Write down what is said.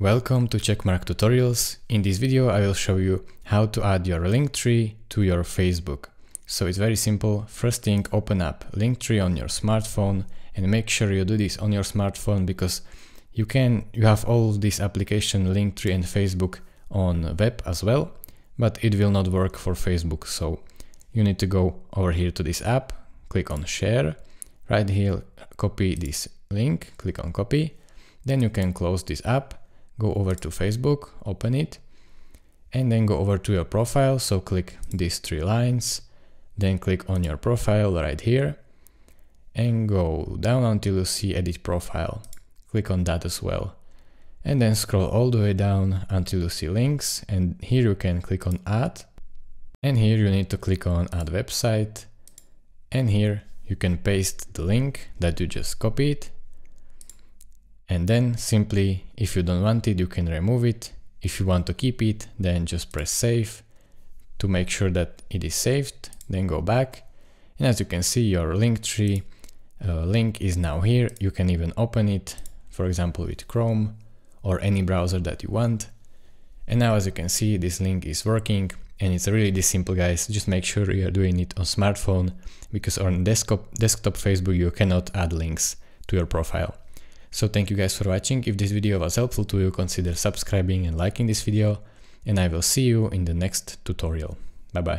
Welcome to Checkmark Tutorials. In this video I will show you how to add your Linktree to your Facebook. So it's very simple. First thing, open up Linktree on your smartphone and make sure you do this on your smartphone because you can you have all this application Linktree and Facebook on web as well, but it will not work for Facebook. So you need to go over here to this app, click on share, right here copy this link, click on copy. Then you can close this app go over to Facebook, open it, and then go over to your profile. So click these three lines, then click on your profile right here and go down until you see edit profile. Click on that as well. And then scroll all the way down until you see links and here you can click on add. And here you need to click on add website. And here you can paste the link that you just copied and then simply, if you don't want it, you can remove it. If you want to keep it, then just press save to make sure that it is saved, then go back. And as you can see, your Linktree uh, link is now here. You can even open it, for example, with Chrome or any browser that you want. And now as you can see, this link is working and it's really this simple guys. Just make sure you are doing it on smartphone because on desktop, desktop Facebook, you cannot add links to your profile. So thank you guys for watching. If this video was helpful to you, consider subscribing and liking this video. And I will see you in the next tutorial. Bye bye.